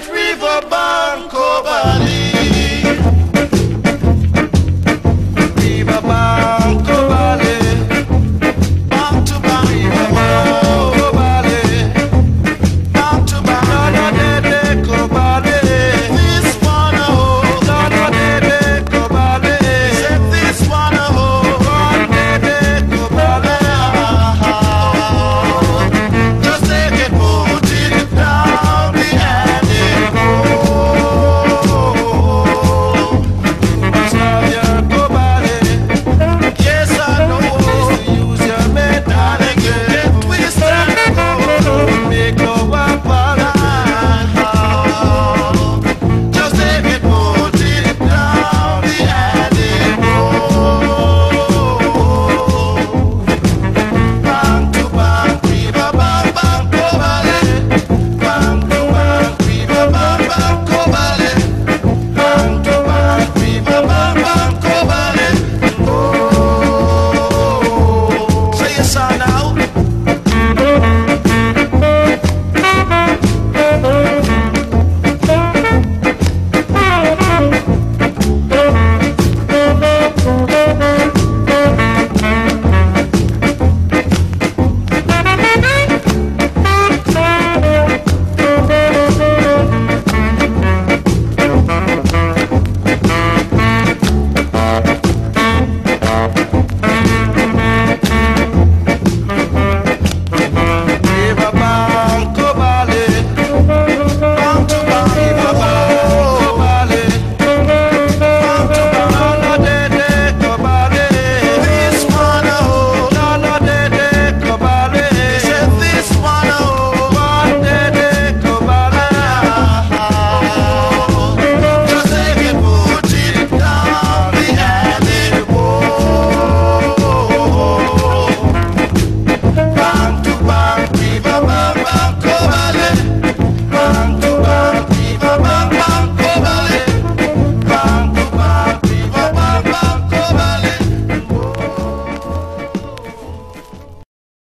that River Band.